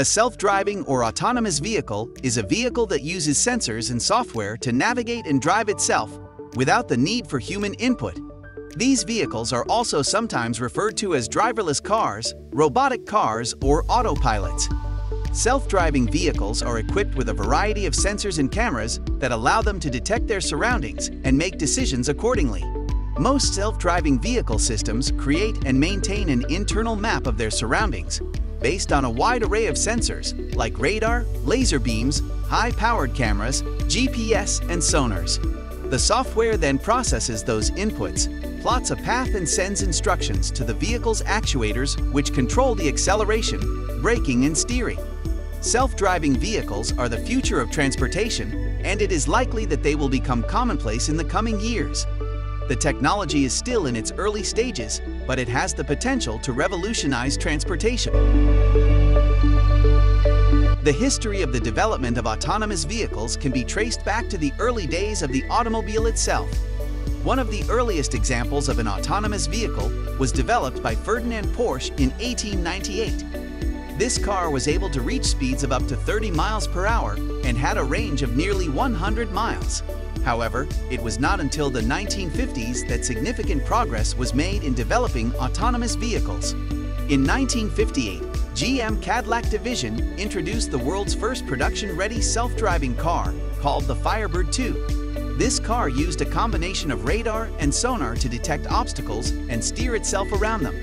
A self-driving or autonomous vehicle is a vehicle that uses sensors and software to navigate and drive itself without the need for human input. These vehicles are also sometimes referred to as driverless cars, robotic cars, or autopilots. Self-driving vehicles are equipped with a variety of sensors and cameras that allow them to detect their surroundings and make decisions accordingly. Most self-driving vehicle systems create and maintain an internal map of their surroundings based on a wide array of sensors like radar, laser beams, high-powered cameras, GPS, and sonars. The software then processes those inputs, plots a path and sends instructions to the vehicle's actuators which control the acceleration, braking, and steering. Self-driving vehicles are the future of transportation, and it is likely that they will become commonplace in the coming years. The technology is still in its early stages, but it has the potential to revolutionize transportation. The history of the development of autonomous vehicles can be traced back to the early days of the automobile itself. One of the earliest examples of an autonomous vehicle was developed by Ferdinand Porsche in 1898. This car was able to reach speeds of up to 30 miles per hour and had a range of nearly 100 miles. However, it was not until the 1950s that significant progress was made in developing autonomous vehicles. In 1958, GM Cadillac Division introduced the world's first production-ready self-driving car called the Firebird 2. This car used a combination of radar and sonar to detect obstacles and steer itself around them.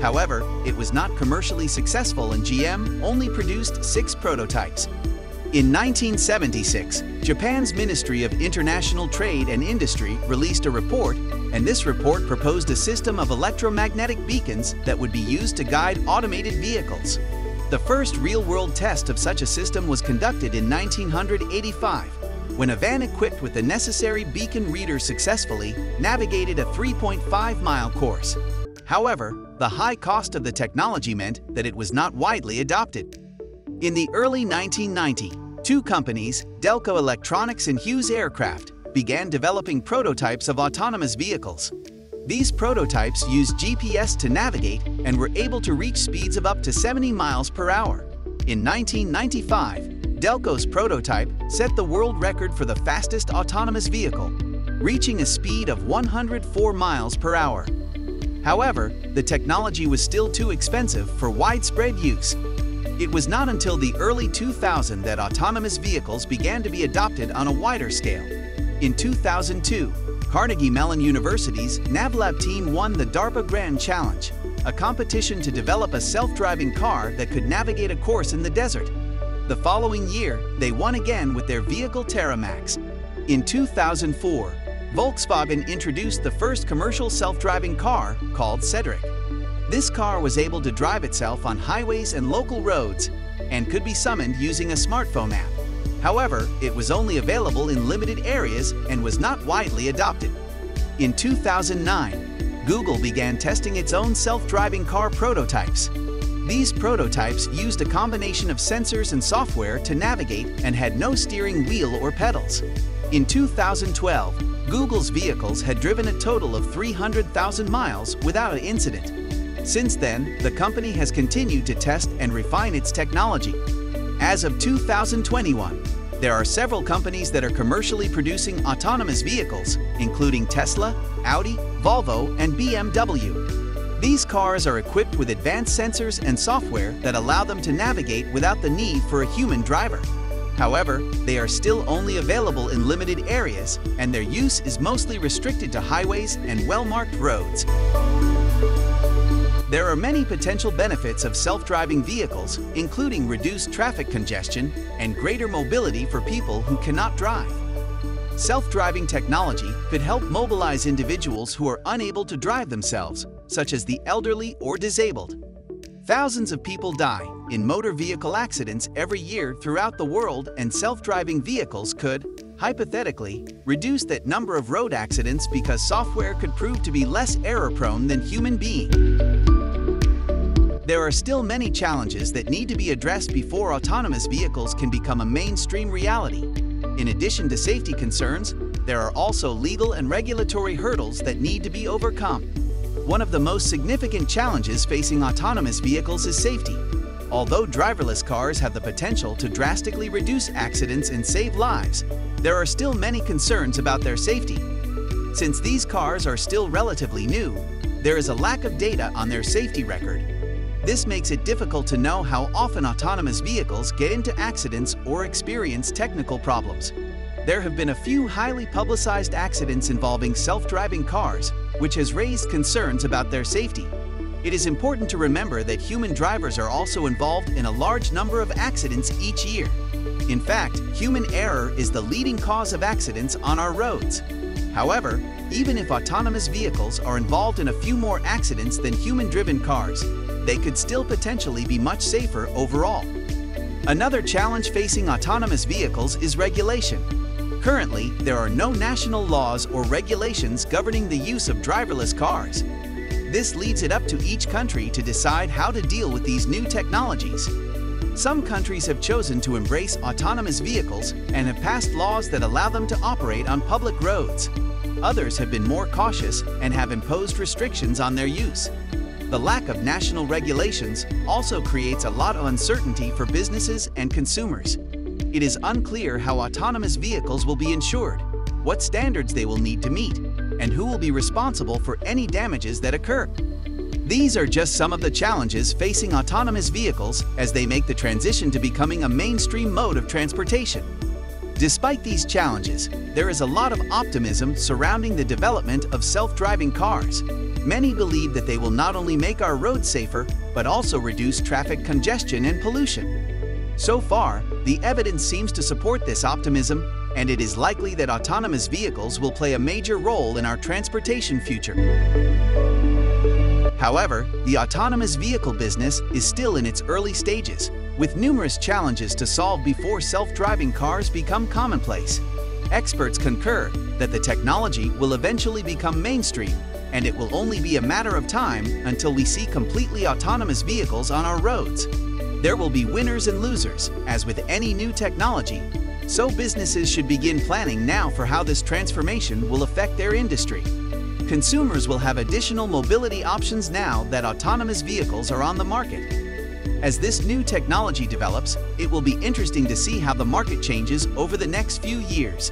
However, it was not commercially successful and GM only produced six prototypes, in 1976, Japan's Ministry of International Trade and Industry released a report, and this report proposed a system of electromagnetic beacons that would be used to guide automated vehicles. The first real-world test of such a system was conducted in 1985, when a van equipped with the necessary beacon reader successfully navigated a 3.5-mile course. However, the high cost of the technology meant that it was not widely adopted. In the early 1990s, two companies, Delco Electronics and Hughes Aircraft, began developing prototypes of autonomous vehicles. These prototypes used GPS to navigate and were able to reach speeds of up to 70 miles per hour. In 1995, Delco's prototype set the world record for the fastest autonomous vehicle, reaching a speed of 104 miles per hour. However, the technology was still too expensive for widespread use, it was not until the early 2000s that autonomous vehicles began to be adopted on a wider scale. In 2002, Carnegie Mellon University's NavLab team won the DARPA Grand Challenge, a competition to develop a self-driving car that could navigate a course in the desert. The following year, they won again with their vehicle TerraMax. In 2004, Volkswagen introduced the first commercial self-driving car called Cedric. This car was able to drive itself on highways and local roads and could be summoned using a smartphone app. However, it was only available in limited areas and was not widely adopted. In 2009, Google began testing its own self-driving car prototypes. These prototypes used a combination of sensors and software to navigate and had no steering wheel or pedals. In 2012, Google's vehicles had driven a total of 300,000 miles without an incident. Since then, the company has continued to test and refine its technology. As of 2021, there are several companies that are commercially producing autonomous vehicles, including Tesla, Audi, Volvo, and BMW. These cars are equipped with advanced sensors and software that allow them to navigate without the need for a human driver. However, they are still only available in limited areas, and their use is mostly restricted to highways and well-marked roads. There are many potential benefits of self-driving vehicles, including reduced traffic congestion and greater mobility for people who cannot drive. Self-driving technology could help mobilize individuals who are unable to drive themselves, such as the elderly or disabled. Thousands of people die in motor vehicle accidents every year throughout the world and self-driving vehicles could, hypothetically, reduce that number of road accidents because software could prove to be less error-prone than human beings. There are still many challenges that need to be addressed before autonomous vehicles can become a mainstream reality. In addition to safety concerns, there are also legal and regulatory hurdles that need to be overcome. One of the most significant challenges facing autonomous vehicles is safety. Although driverless cars have the potential to drastically reduce accidents and save lives, there are still many concerns about their safety. Since these cars are still relatively new, there is a lack of data on their safety record. This makes it difficult to know how often autonomous vehicles get into accidents or experience technical problems. There have been a few highly publicized accidents involving self-driving cars, which has raised concerns about their safety. It is important to remember that human drivers are also involved in a large number of accidents each year. In fact, human error is the leading cause of accidents on our roads. However, even if autonomous vehicles are involved in a few more accidents than human-driven cars, they could still potentially be much safer overall. Another challenge facing autonomous vehicles is regulation. Currently, there are no national laws or regulations governing the use of driverless cars. This leads it up to each country to decide how to deal with these new technologies. Some countries have chosen to embrace autonomous vehicles and have passed laws that allow them to operate on public roads. Others have been more cautious and have imposed restrictions on their use. The lack of national regulations also creates a lot of uncertainty for businesses and consumers. It is unclear how autonomous vehicles will be insured, what standards they will need to meet, and who will be responsible for any damages that occur. These are just some of the challenges facing autonomous vehicles as they make the transition to becoming a mainstream mode of transportation. Despite these challenges, there is a lot of optimism surrounding the development of self-driving cars. Many believe that they will not only make our roads safer, but also reduce traffic congestion and pollution. So far, the evidence seems to support this optimism and it is likely that autonomous vehicles will play a major role in our transportation future. However, the autonomous vehicle business is still in its early stages, with numerous challenges to solve before self-driving cars become commonplace. Experts concur that the technology will eventually become mainstream, and it will only be a matter of time until we see completely autonomous vehicles on our roads. There will be winners and losers, as with any new technology, so businesses should begin planning now for how this transformation will affect their industry. Consumers will have additional mobility options now that autonomous vehicles are on the market. As this new technology develops, it will be interesting to see how the market changes over the next few years.